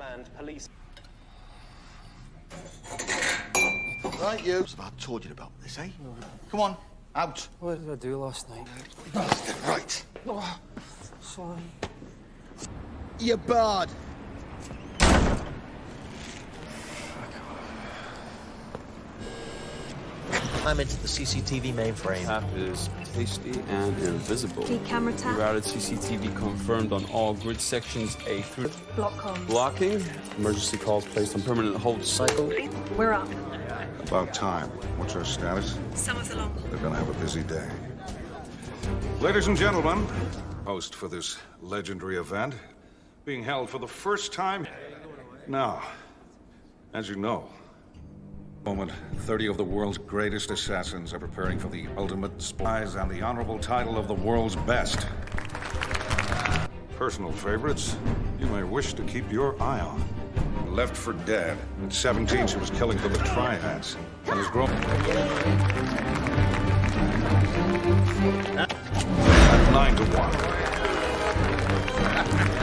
on-demand police. Right, you. I've told you about this, eh? Come on, out. What did I do last night? Bastard, right. Oh, sorry. You're barred. I'm into the CCTV mainframe. App is tasty and invisible. Key camera tap. Routed CCTV confirmed on all grid sections A through. Block comms. Blocking. Emergency calls placed on permanent hold cycle. We're up. About time. What's our status? Some of the long. They're gonna have a busy day. Ladies and gentlemen, host for this legendary event, being held for the first time. Now, as you know, moment 30 of the world's greatest assassins are preparing for the ultimate spies and the honorable title of the world's best. Personal favorites you may wish to keep your eye on. Left for dead. At 17, she was killing for the triads. And has grown. At nine to one.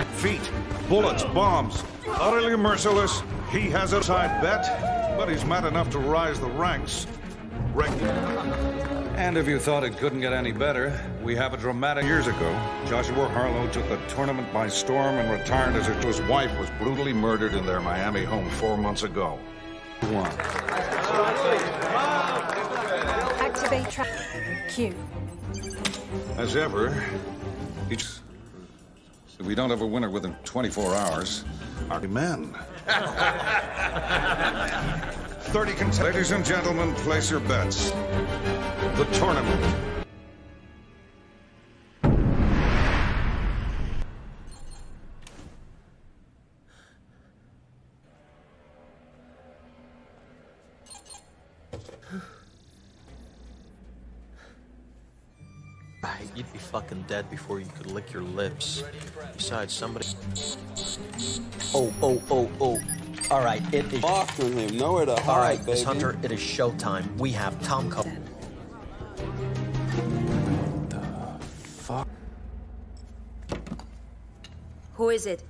Feet, bullets, bombs. Utterly merciless. He has a side bet, but he's mad enough to rise the ranks. Regular. And if you thought it couldn't get any better, we have a dramatic years ago. Joshua Harlow took the tournament by storm and retired as his wife was brutally murdered in their Miami home four months ago. One. Activate trap. Q. As ever, each. If we don't have a winner within 24 hours, our men. 30 contestants. Ladies and gentlemen, place your bets. The tournament. Before you could lick your lips. Besides, somebody. Oh, oh, oh, oh. All right, it is. Off from him. Nowhere to hide, All right. Miss Hunter, it is showtime. We have Tom Co. Fuck. Who is it?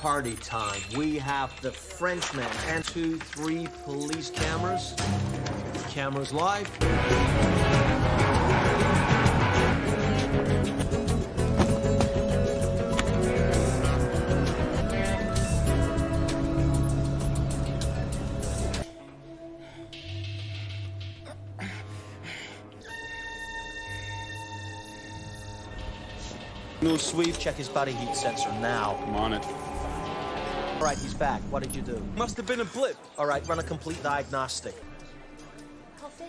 Party time. We have the Frenchman and two, three police cameras. Cameras live. No sweep. Check his body heat sensor now. I'm on it. All right, he's back. What did you do? Must have been a blip. All right, run a complete diagnostic. Coffee?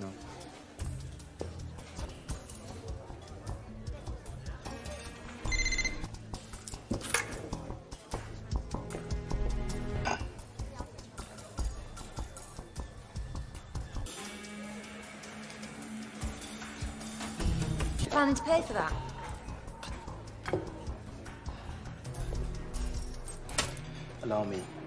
No. Planning to pay for that? Não, Naomi.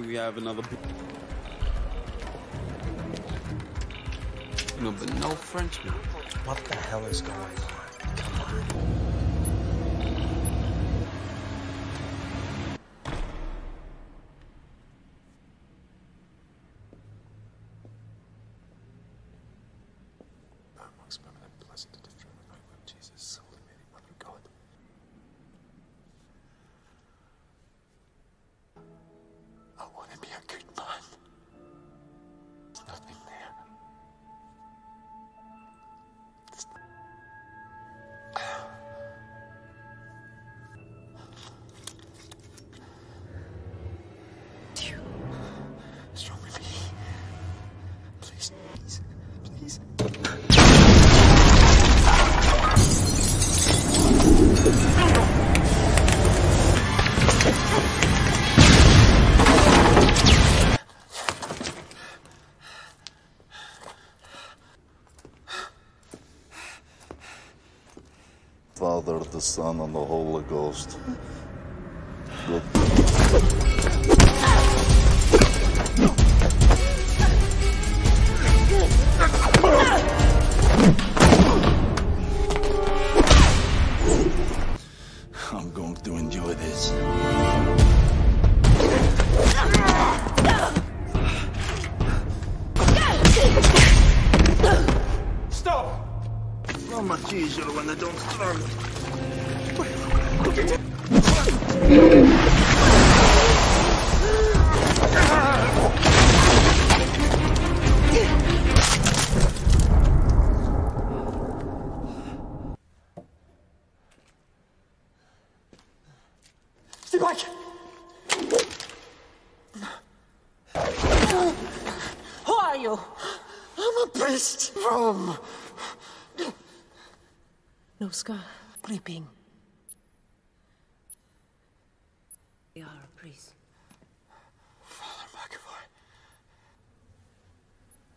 Here we have another. No, but no Frenchman. What the hell is going please. Father, the Son, and the Holy Ghost. Good.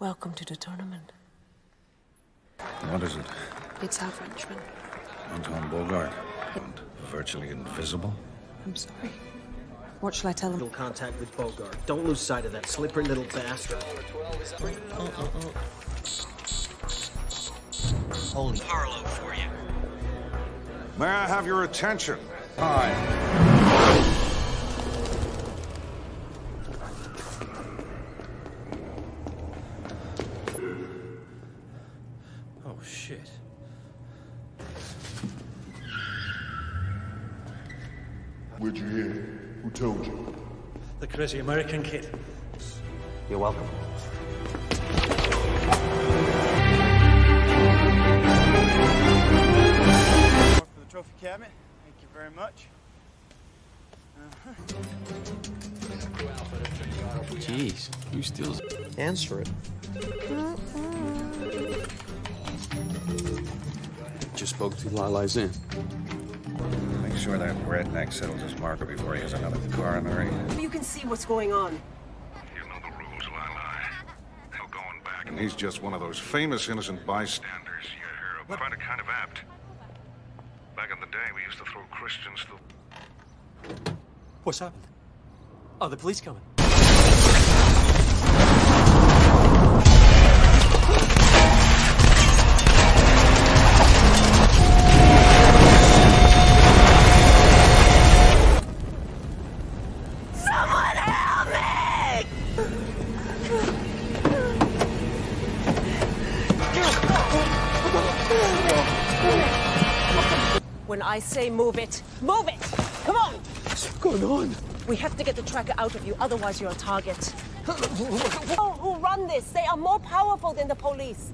Welcome to the tournament. What is it? It's our Frenchman. Anton Bogart. And virtually invisible? I'm sorry. What shall I tell him? Little contact with Bogart. Don't lose sight of that slippery little bastard. Holy Harlow for you. May I have your attention? Hi. Where'd you hear? Who told you? The crazy American kid. You're welcome. For the trophy cabinet. Thank you very much. Jeez, who steals? Answer it. Just spoke to Lala in. Make sure that redneck settles his marker before he has another coronary. You can see what's going on. You know the rules, Lila. They're going back, and he's just one of those famous innocent bystanders you hear about. Find it kind of apt. Back in the day, we used to throw Christians through. What's happened? Are the police coming? I say move it, move it! Come on! What's going on? We have to get the tracker out of you, otherwise you're a target. People who run this, they are more powerful than the police.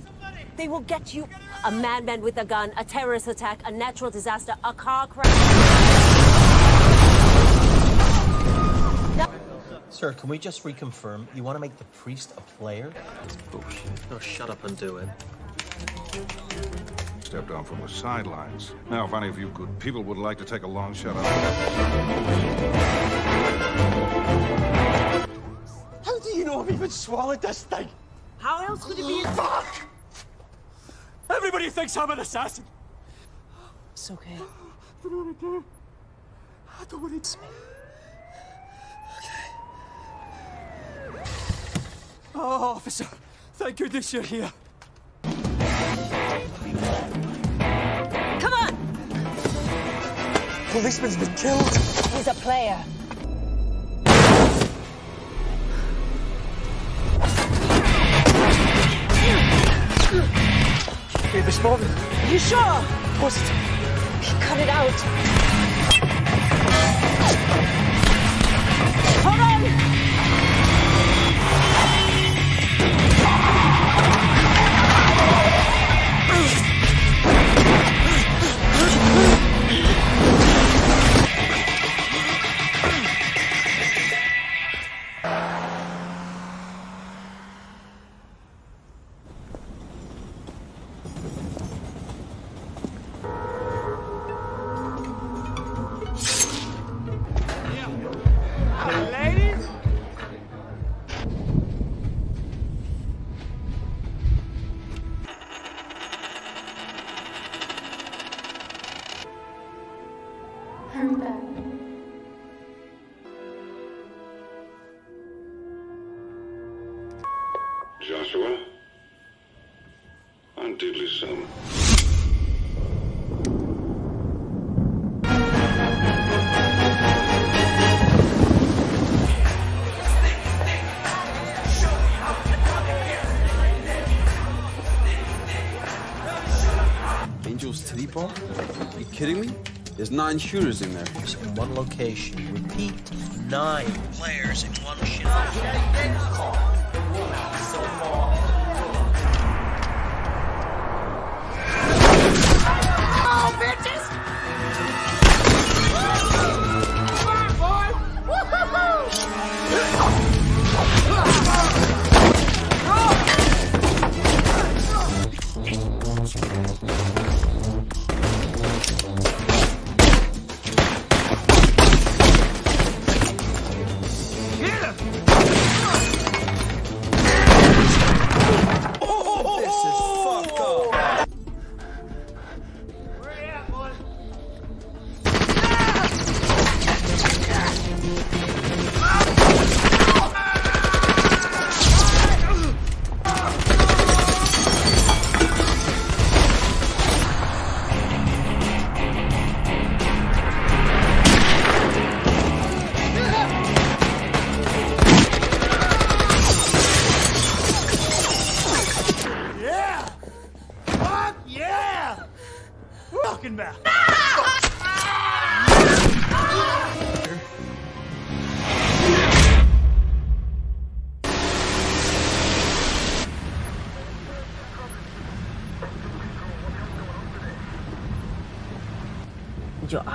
They will get you a madman with a gun, a terrorist attack, a natural disaster, a car crash. Sir, can we just reconfirm? You want to make the priest a player? Oh, That's bullshit. No, shut up and do it. Step down from the sidelines. Now, if any of you good people would like to take a long shot at How do you know I've even swallowed this thing? How else could it be? Fuck! Everybody thinks I'm an assassin. It's okay. I don't want to do. I don't want to. Okay. Oh, officer, thank goodness you're here. Policeman's been killed. He's a player. He responded. You sure? Positive. He cut it out. There's nine shooters in there. In one location. Repeat, nine players in one ship.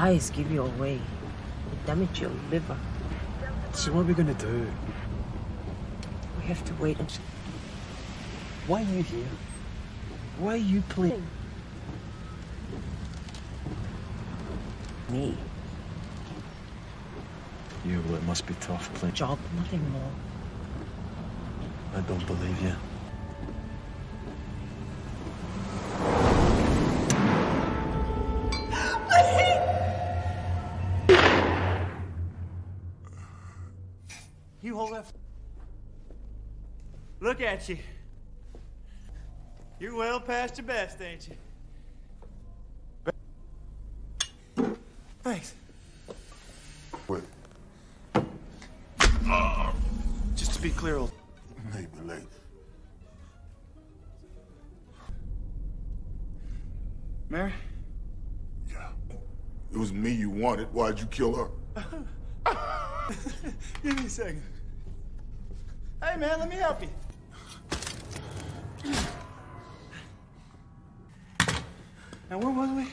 Eyes give you away. It damage your liver. So what are we gonna do? We have to wait and Why are you here? Why are you playing? me. Yeah, well, it must be tough playing. Job, nothing more. I don't believe. You at you. You're well past your best, ain't you? Thanks. Wait. Uh, just to be clear, old. Maybe late. Mary? Yeah. It was me you wanted. Why'd you kill her? Give me a second. Hey, man, let me help you. Now, where was we?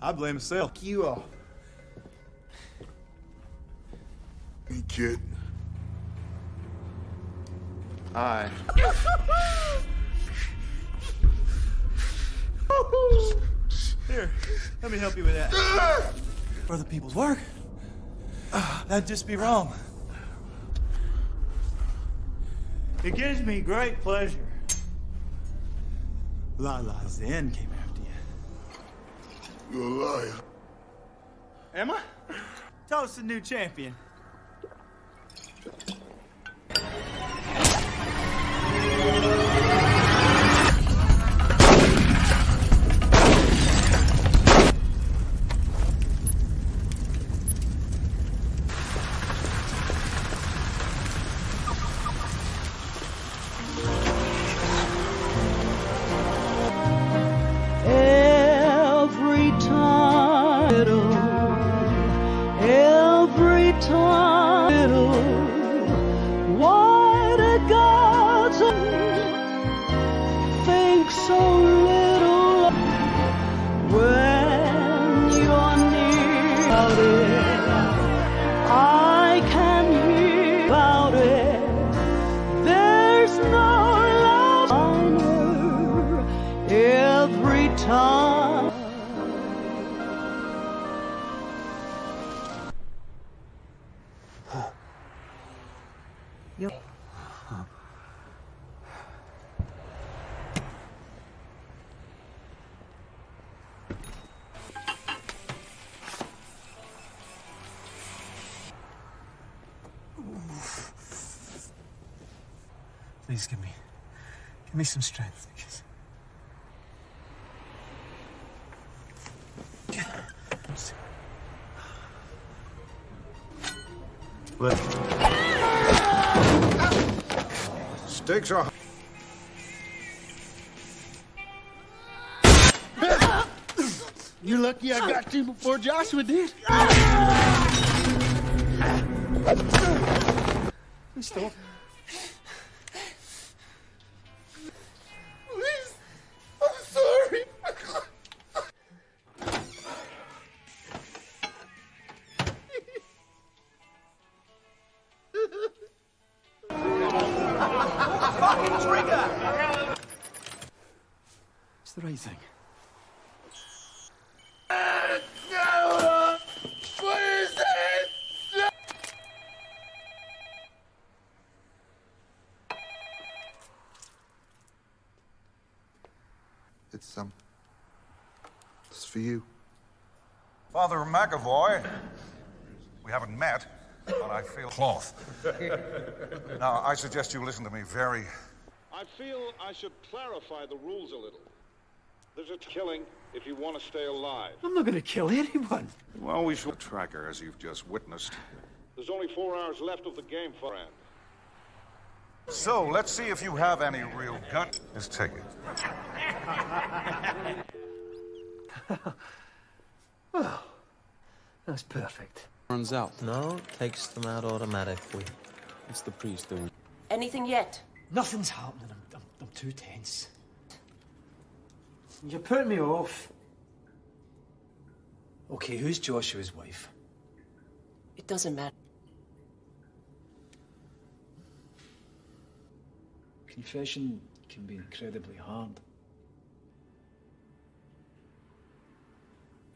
I blame myself. You all. Hey, kid. Hi. Here, let me help you with that. For the people's work? Ah, that'd just be wrong. It gives me great pleasure. Lai Lai Zhen came after you. You're a liar. Am I? Toast the new champion. Please give me, give me some strength. Please. Stakes are You're lucky I got you before Joshua did. Stop. McAvoy. We haven't met, but I feel cloth. now, I suggest you listen to me very. I feel I should clarify the rules a little. There's a killing if you want to stay alive. I'm not gonna kill anyone. Well, we should track her, as you've just witnessed. There's only four hours left of the game, friend. So, let's see if you have any real gut. Just take it. Well, that's perfect. Runs out. No, takes them out automatically. It's the priest doing. Anything yet? Nothing's happening. I'm, I'm, I'm too tense. You're putting me off. Okay, who's Joshua's wife? It doesn't matter. Confession can be incredibly hard.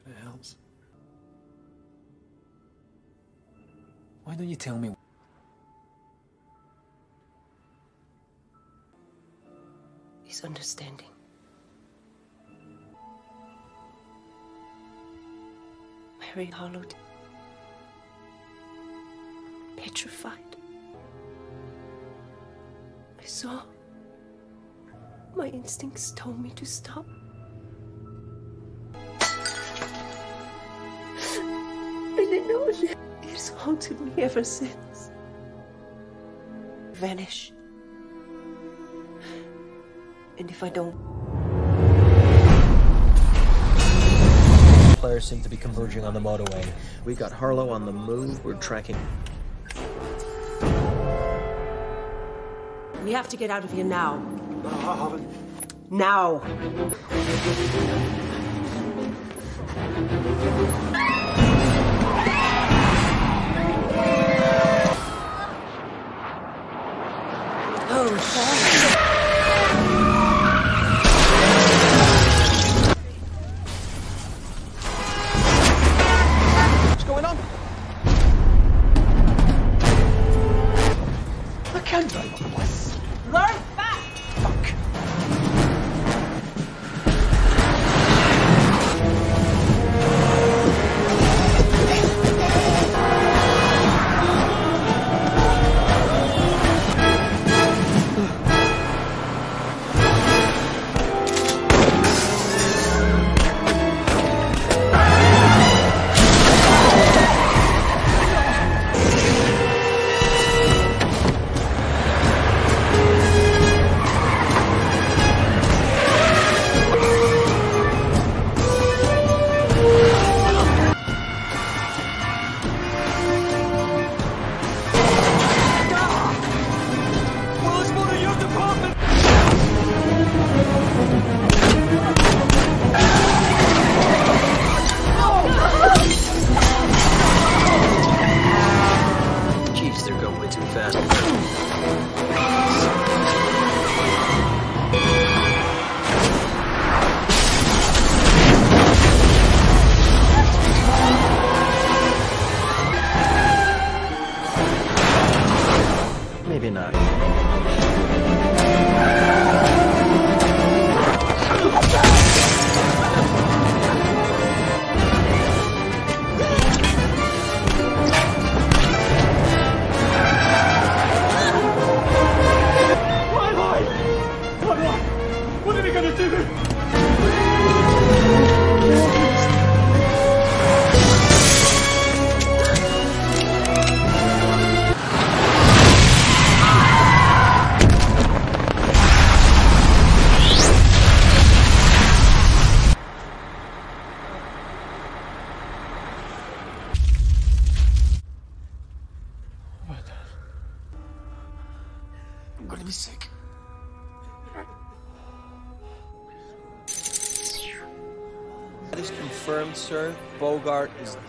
But It helps. Why don't you tell me? He's understanding. Mary Harlow. Petrified. I saw. My instincts told me to stop. It's haunted me ever since. Vanish. And if I don't, Players seem to be converging on the motorway. We've got Harlow on the move. We're tracking. We have to get out of here now. I. Now.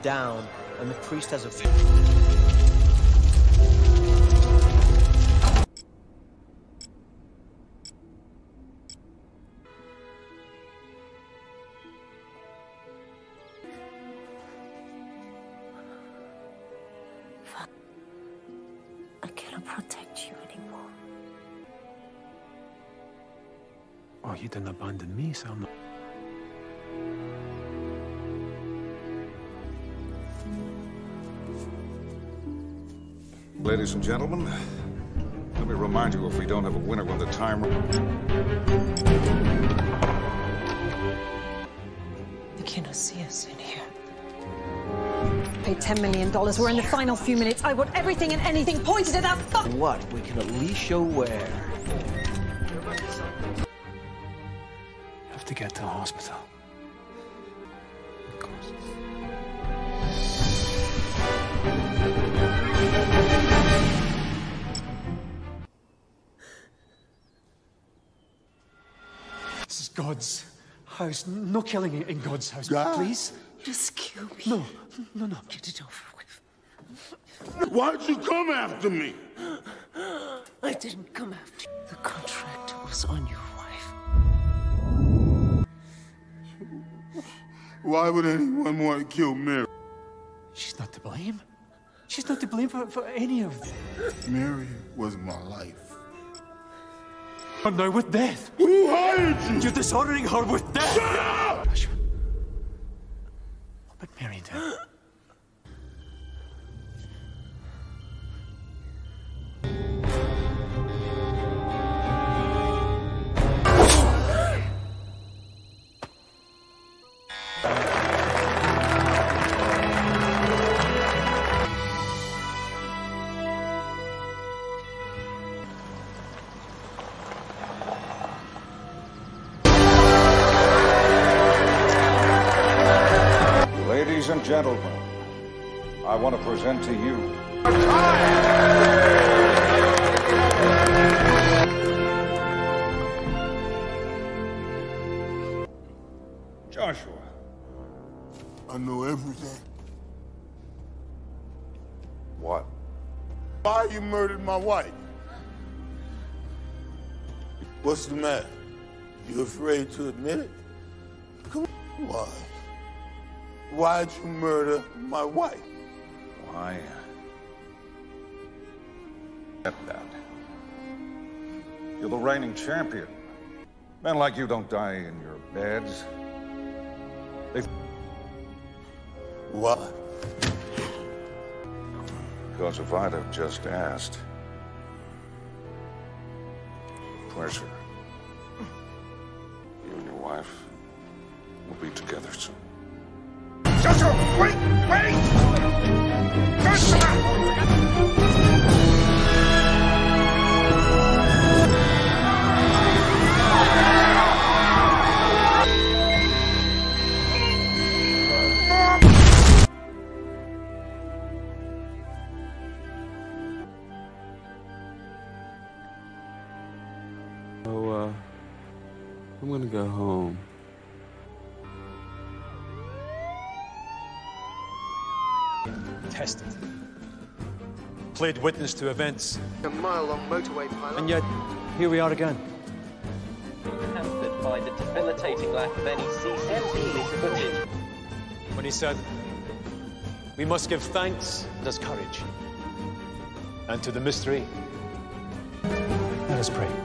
Down, and the priest has a. I cannot protect you anymore. Oh, you didn't abandon me, so I'm not. Ladies and gentlemen, let me remind you if we don't have a winner when the timer. You cannot see us in here. Paid $10 million. We're in the final few minutes. I want everything and anything pointed at that fuck. What? We can at least show where. have to get to the hospital. God's house. No killing in- in God's house, God. please. Just kill me. No, no, no. Get it over with. Why'd you come after me? I didn't come after you. The contract was on your wife. Why would anyone want to kill Mary? She's not to blame. She's not to blame for, for any of this. Mary was my life. But now with death. Who hired you? You're dishonoring her with death. Joshua. What about Mary and present to you Joshua. I know everything. What? Why you murdered my wife? What's the matter? You afraid to admit it? Come on. Why? Why'd you murder my wife? Why? Uh, Get that. You're the reigning champion. Men like you don't die in your beds. They. Why? Because if I'd have just asked. Pleasure. You and your wife will be together soon. Joshua, wait, wait! Joshua! So, Played witness to events. A mile-long motorway pilot. And yet, here we are again. hampered by the debilitating lack of any CCTV footage. When he said, We must give thanks and us courage. And to the mystery, let us pray.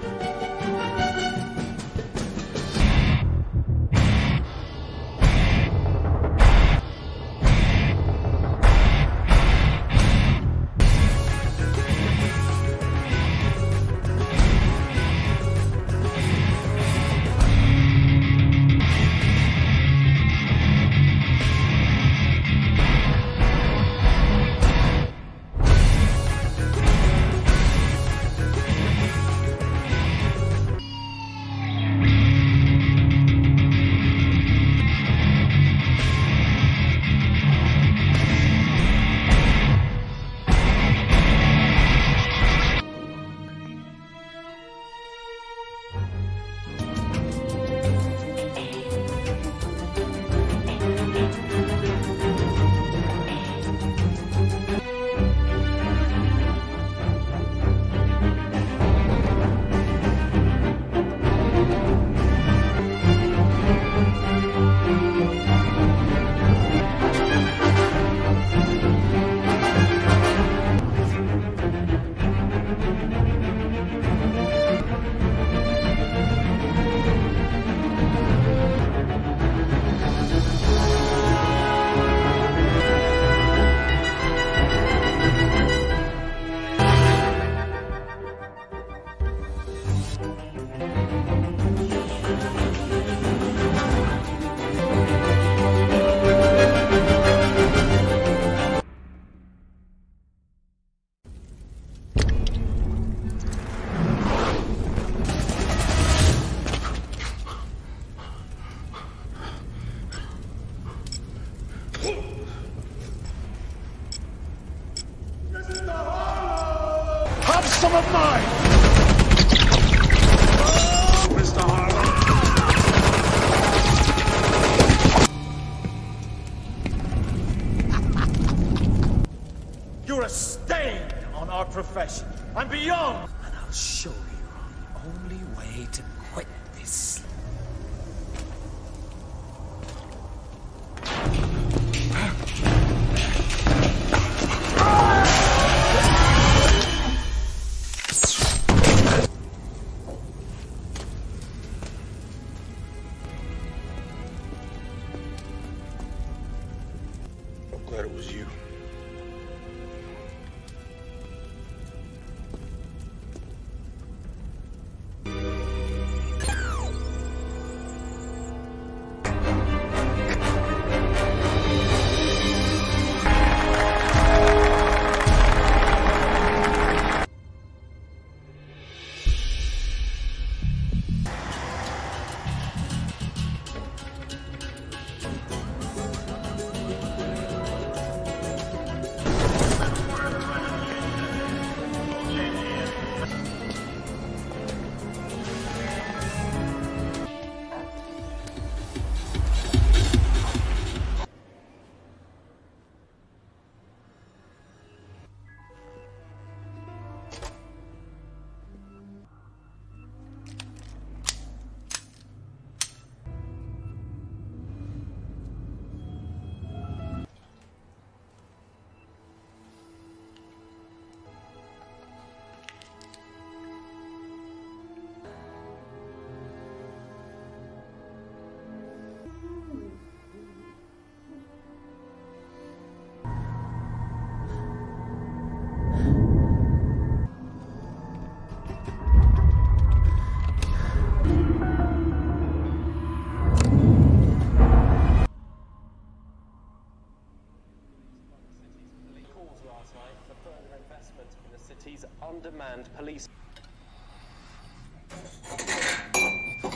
City's undermanned police.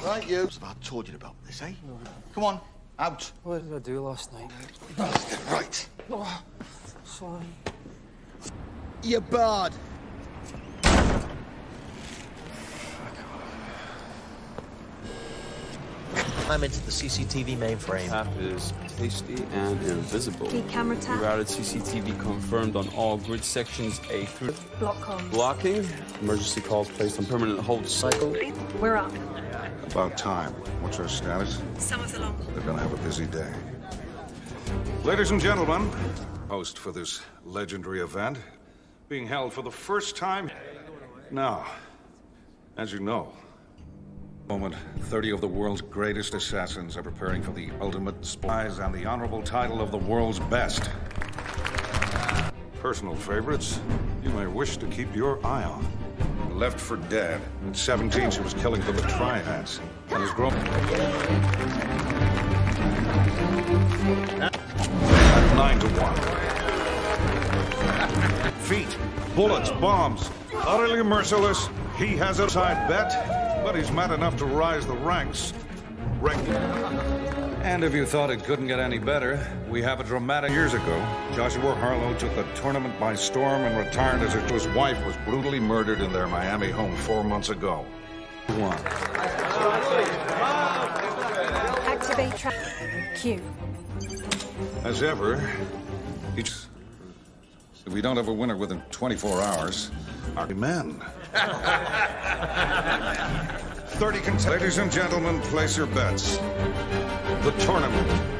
Right, you. That's what I told you about this, eh? Come on, out. What did I do last night? Right. Oh, sorry. You're barred. I'm into the CCTV mainframe. App is tasty and invisible. Key camera tap. Routed CCTV confirmed on all grid sections A through. Block comms. Blocking. Emergency calls placed on permanent hold cycle. We're up. About time. What's our status? Some of the long. They're gonna have a busy day. Ladies and gentlemen, host for this legendary event, being held for the first time. Now, as you know, moment, 30 of the world's greatest assassins are preparing for the ultimate spies and the honorable title of the world's best. Personal favorites, you may wish to keep your eye on. Left for dead. At 17, she was killing for the triads. And has grown. At 9 to 1. Feet, bullets, bombs. Utterly merciless. He has a side bet, but he's mad enough to rise the ranks. Wrecking. And if you thought it couldn't get any better, we have a dramatic years ago. Joshua Harlow took the tournament by storm and retired as his wife was brutally murdered in their Miami home four months ago. One. Activate trap. Q. As ever, each. If we don't have a winner within 24 hours, our men. 30 cont- Ladies and gentlemen, place your bets. The tournament.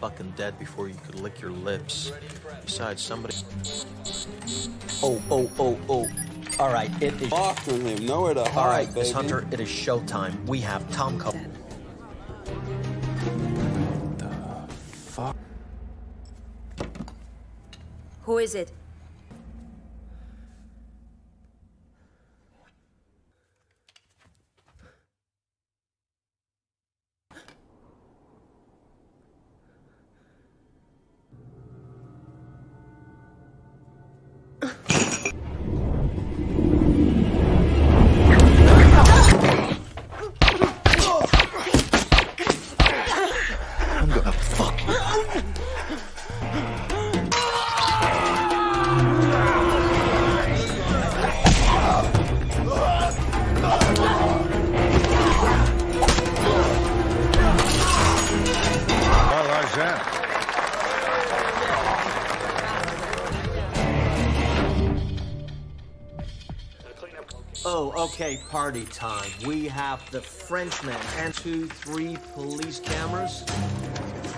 Fucking dead before you could lick your lips. Besides, somebody. Oh, oh, oh, oh. All right, it is. Locking him, nowhere to hide, All right, Miss. Hunter, it is showtime. We have Tom Cup. Fuck. Who is it? Okay, party time. We have the Frenchman and two, three police cameras.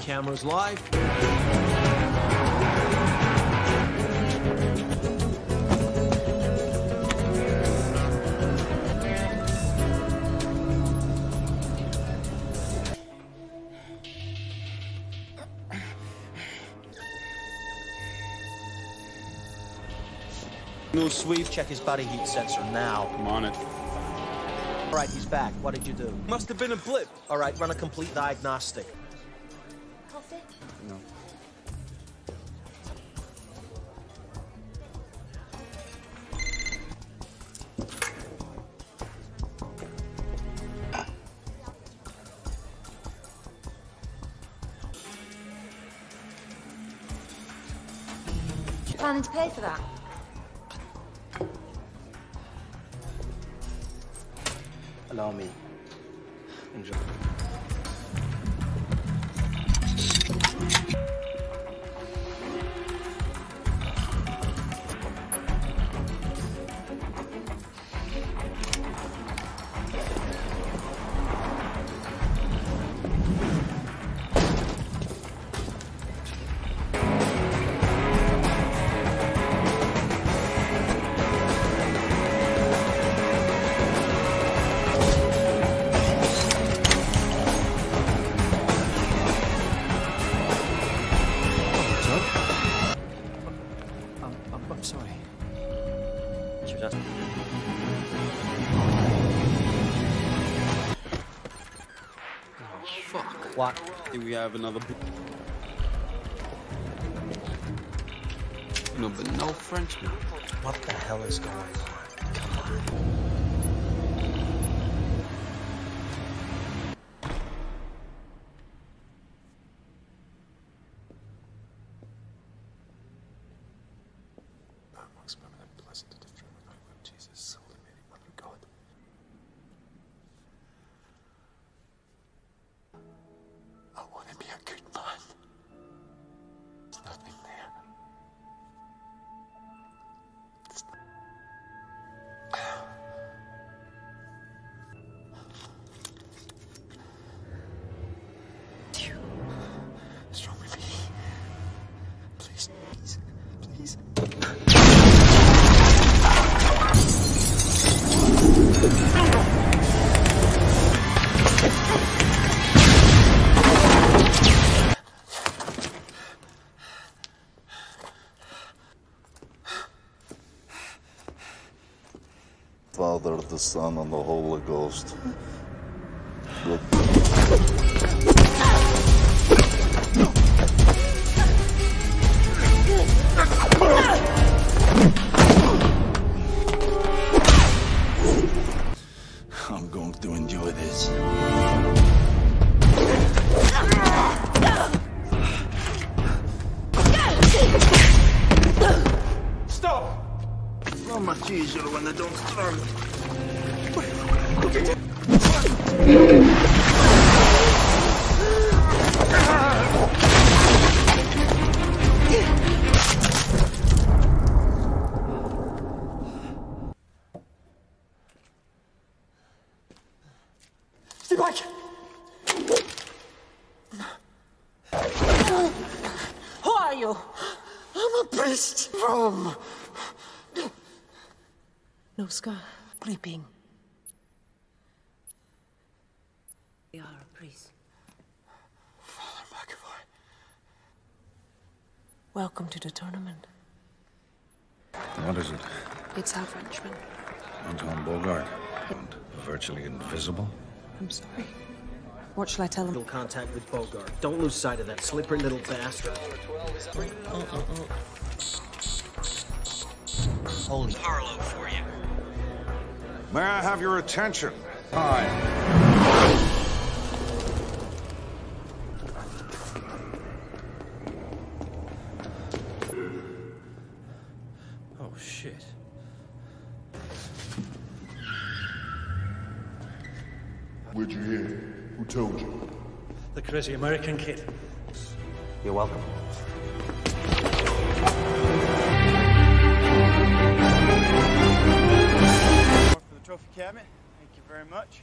Cameras live. No sweep. Check his body heat sensor now. I'm on it. All right, he's back. What did you do? Must have been a blip. All right, run a complete diagnostic. No. Planning to pay for that? We have another. No, but no Frenchman. What the hell is going on? I Son, and the Holy Ghost. No scar. Creeping. We are a priest. Father McAvoy. Welcome to the tournament. What is it? It's our Frenchman. Anton Bogart. And virtually invisible? I'm sorry. What shall I tell him? Little contact with Bogart. Don't lose sight of that slippery little bastard. Oh, oh, oh. Holy Harlow for you. May I have your attention? Hi. Oh shit. Where'd you hear? Who told you? The crazy American kid. You're welcome. Cabot. Thank you very much.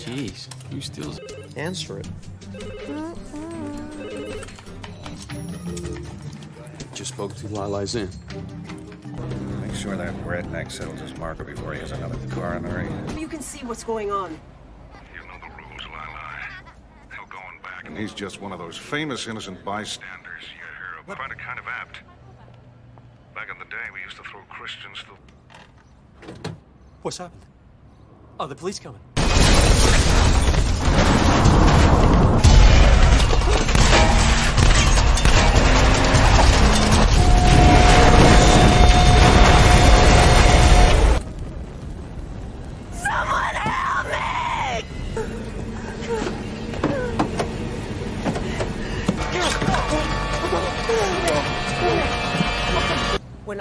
Jeez, who steals? Answer it. Just spoke to Lai Lai Zhen. Make sure that redneck settles his marker before he has another coronary. You can see what's going on. You know the rules, Lala. No going back. And he's just one of those famous innocent bystanders you hear of. Find it kind of apt. Back in the day, we used to throw Christians through. What's happened? Are the police coming?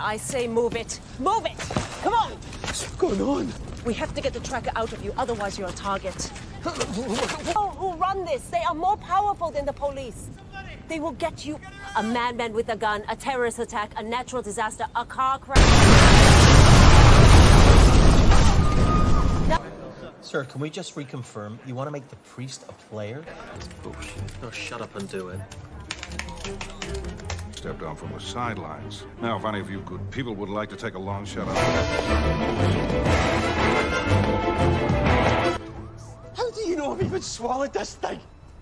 I say move it, move it! Come on! What's going on? We have to get the tracker out of you, otherwise you're a target. Oh, who run this? They are more powerful than the police. They will get you a madman with a gun, a terrorist attack, a natural disaster, a car crash. Sir, can we just reconfirm? You want to make the priest a player? That's bullshit. No, shut up and do it. Stepped on from the sidelines. Now, if any of you good people would like to take a long shot at How do you know I've even swallowed this thing?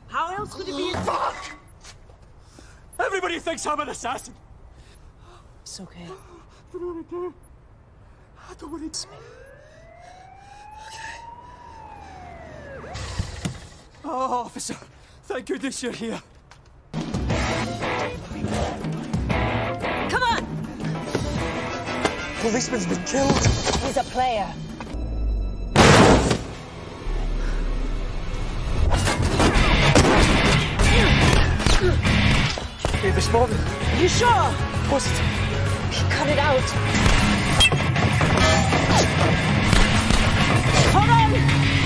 How else could it be? Fuck! Everybody thinks I'm an assassin. It's okay. I don't want to do. I don't want to. Oh, officer, thank goodness you're here. Policeman's been killed. He's a player. This morning. You sure? It? He cut it out. Hold on!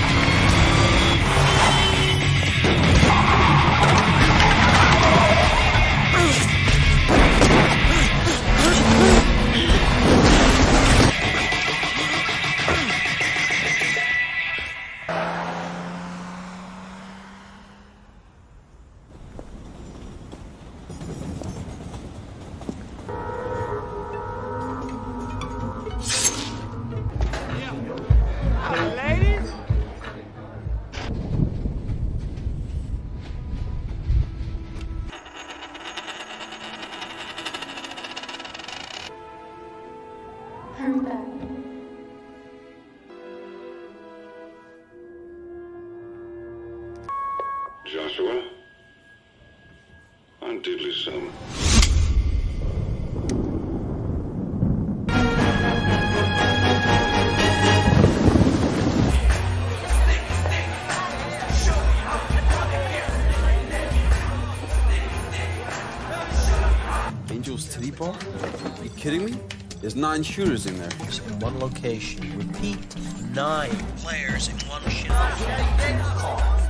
There's nine shooters in there. In one location. Repeat, nine players in one shot.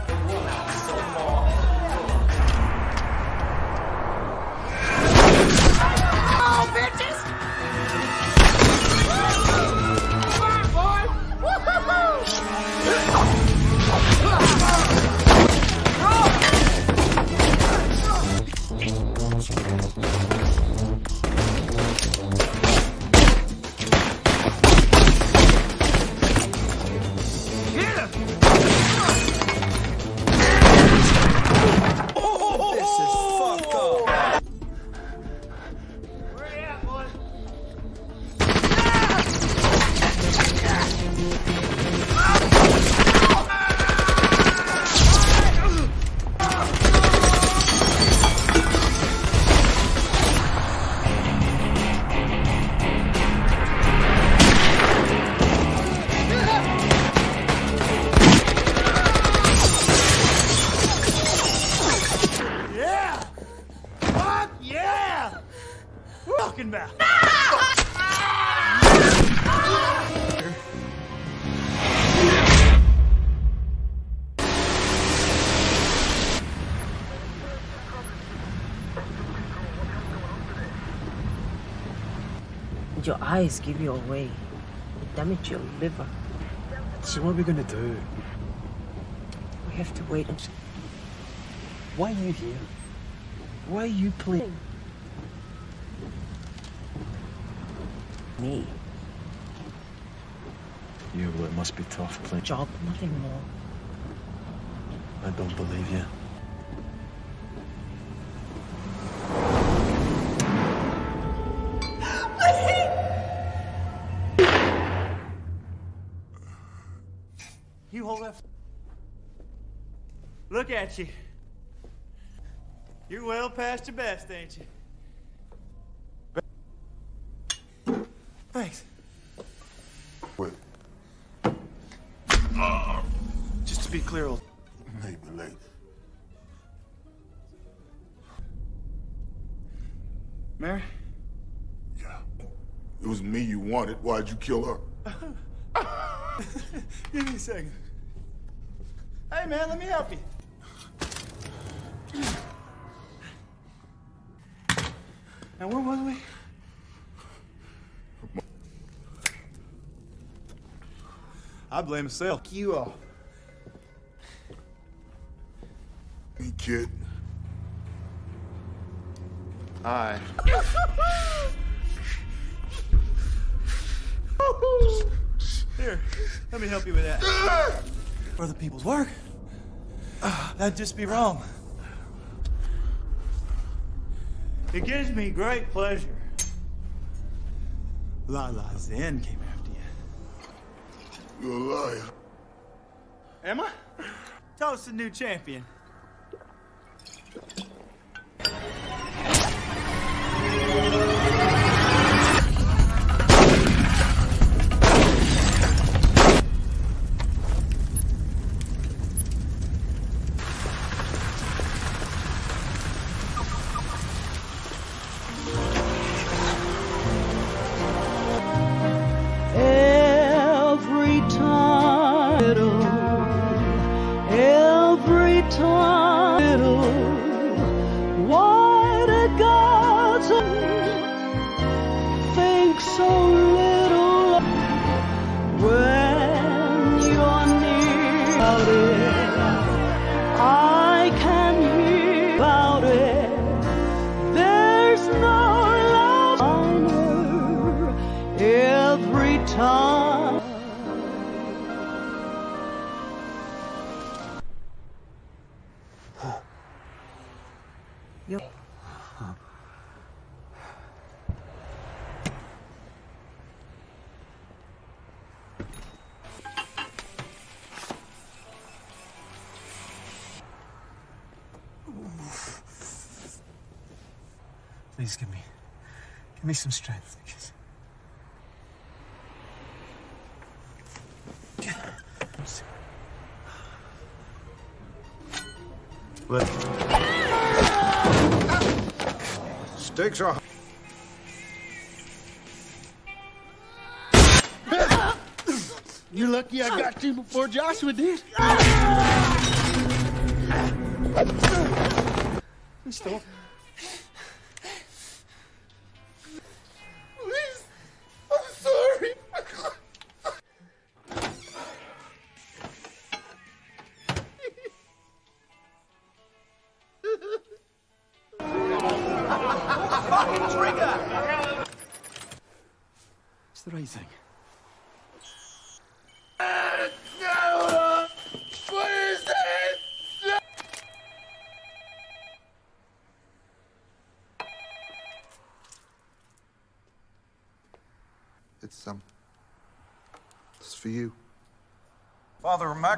Eyes give you away. Damage your liver. So what are we gonna do? We have to wait and Why are you here? Why are you playing? me. Yeah, well, it must be tough playing. Job, nothing more. I don't believe. You Look at you. You're well past your best, ain't you? Thanks. Wait. Uh, just to be clear, old. Maybe late. Mary? Yeah. It was me you wanted. Why'd you kill her? Give me a second. Hey, man, let me help you. Now, where was we? I blame myself. You all. Hey, kid. Hi. Here, let me help you with that. For the people's work. Ah, That'd just be wrong. It gives me great pleasure. Lai Lai Zhen came after you. You're a liar. Am I? Toast the new champion. So some strength. because- Stakes are You're lucky I got to before Joshua did. Stop.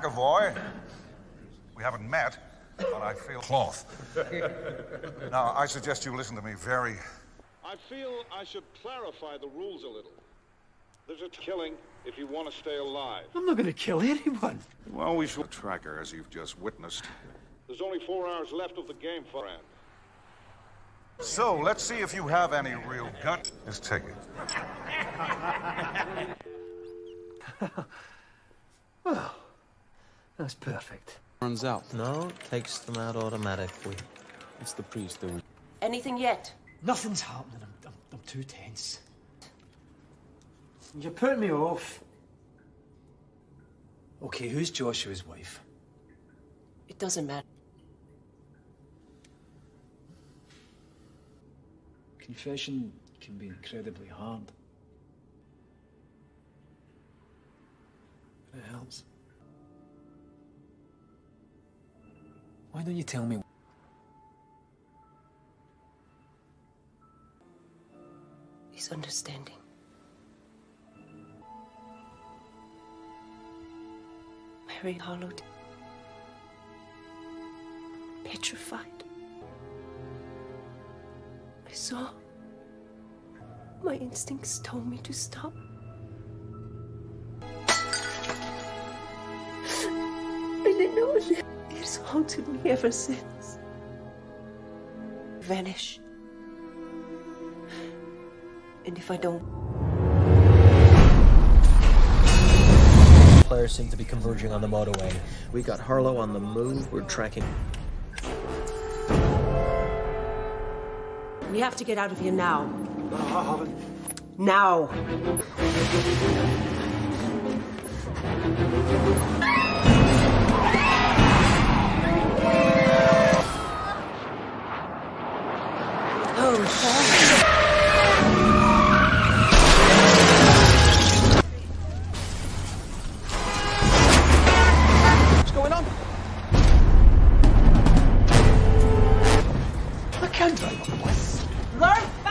McAvoy. We haven't met, but I feel cloth. now, I suggest you listen to me very. I feel I should clarify the rules a little. There's a killing if you want to stay alive. I'm not gonna kill anyone. Well, we should track her, as you've just witnessed. There's only four hours left of the game, friend. So, let's see if you have any real gut. Just take it. Well, that's perfect. Runs out. No, takes them out automatically. It's the priest. doing. Anything yet? Nothing's happening. I'm, I'm, I'm too tense. You're putting me off. Okay, who's Joshua's wife? It doesn't matter. Confession can be incredibly hard. But it helps. Why don't you tell me? He's understanding. Mary Harlow. Petrified. I saw. My instincts told me to stop. I didn't know. It's haunted me ever since. Vanish. And if I don't, Players seem to be converging on the motorway. We got Harlow on the move. We're tracking. We have to get out of here now. Now. Learn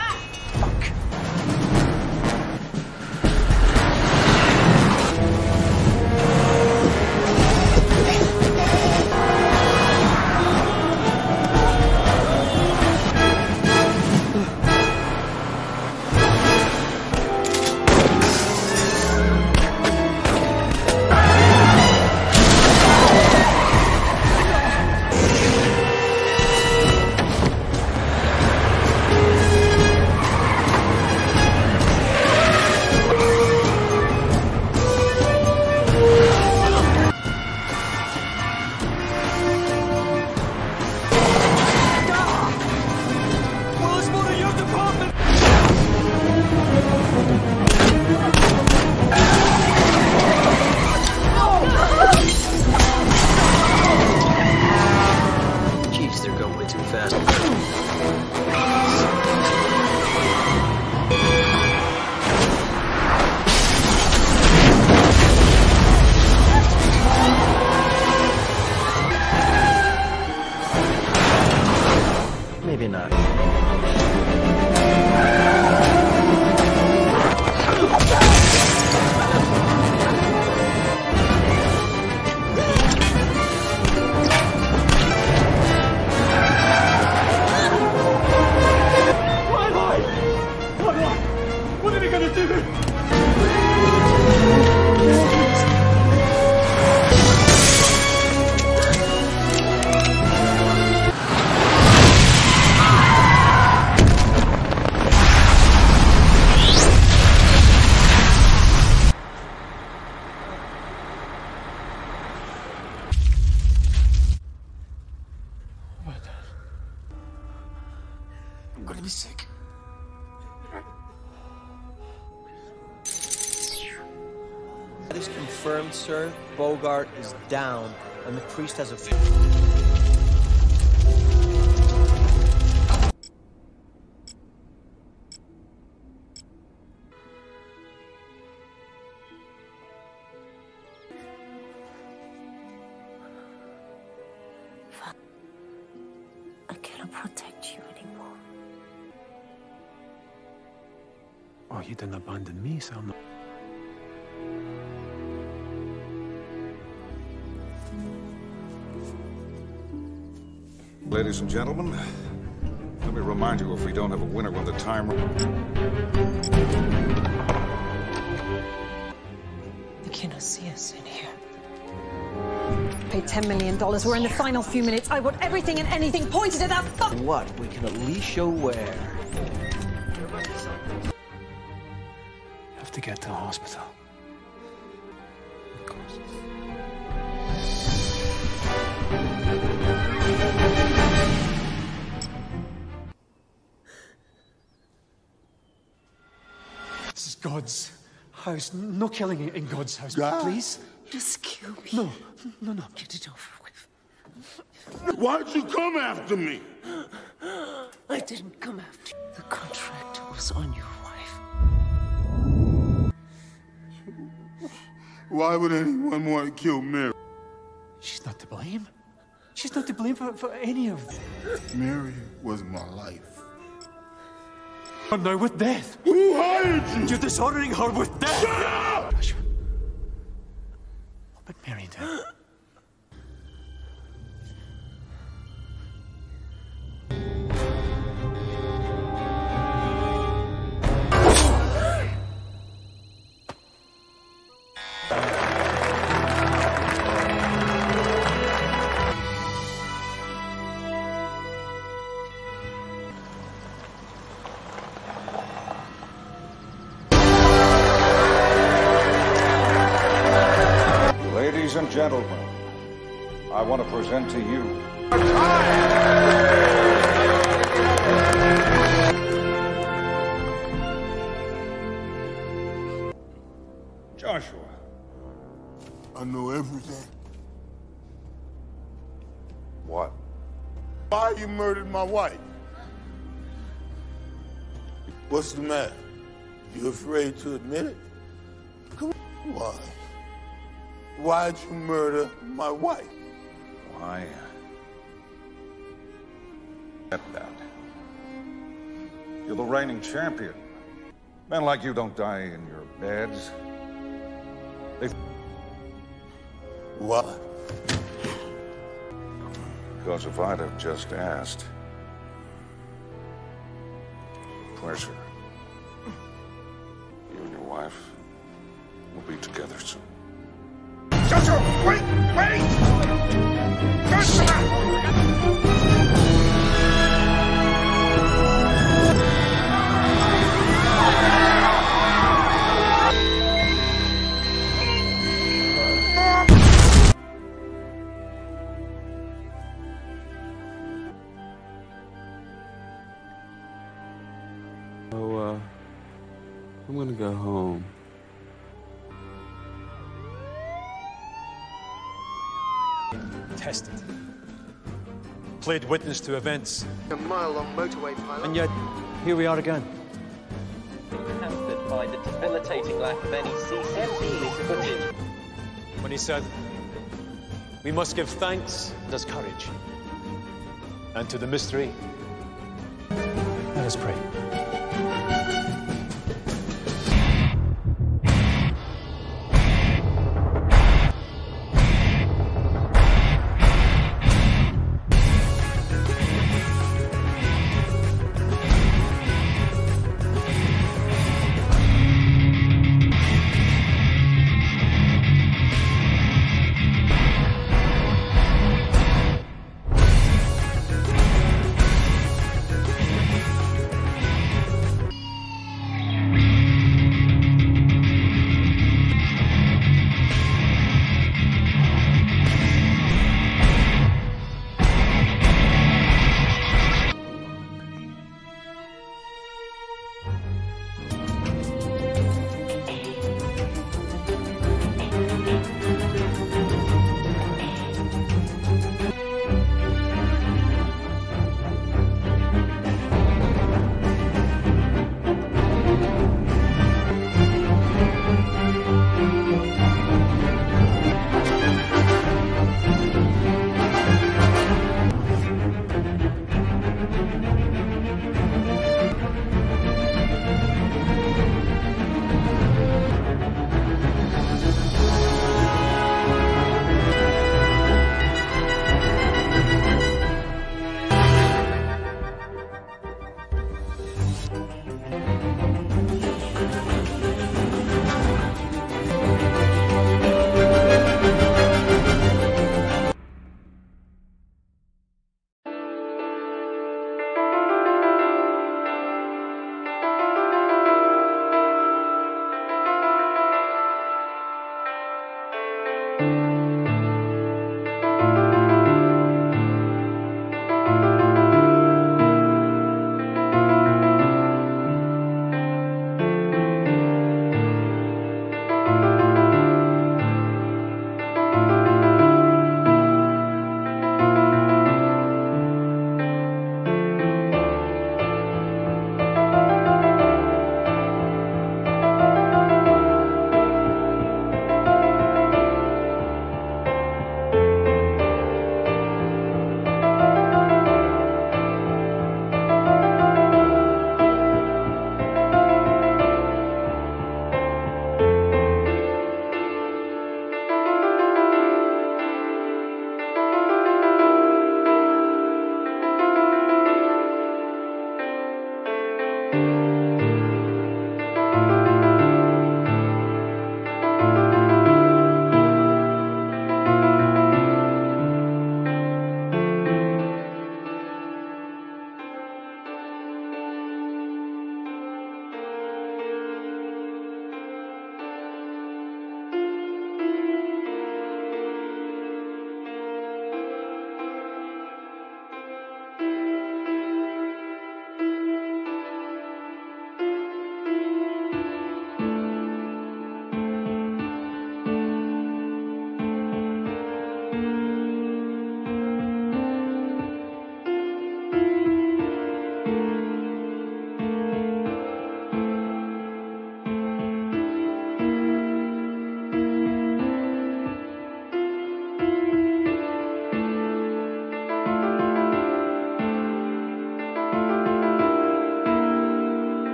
confirmed, sir. Bogart is down, and the priest has a. Ladies and gentlemen, let me remind you if we don't have a winner when the time. You cannot see us in here. Paid $10 million. We're in the final few minutes. I want everything and anything pointed at that fuck. What? We can at least show where. have to get to the hospital. House. No killing in God's house, God. please. Just kill me. No, no, no. Get it over with. Why'd you come after me? I didn't come after you. The contract was on your wife. Why would anyone want to kill Mary? She's not to blame. She's not to blame for, for any of this. Mary was my life. And now with death. Who hired you? You're dishonoring her with death. Shut Joshua. What about Mary down? And gentlemen, I want to present to you Joshua. I know everything. What? Why you murdered my wife? What's the matter? You afraid to admit it? Come on. Why? Why'd you murder my wife? Why? Uh, Get that. You're the reigning champion. Men like you don't die in your beds. They... What? Because if I'd have just asked. Pleasure. You and your wife will be together soon. Joshua, wait, wait! Joshua! Played witness to events. A mile long motorway pilot. And yet, here we are again. hampered by the debilitating lack of any CCTV footage. When he said, We must give thanks as courage. And to the mystery, let us pray.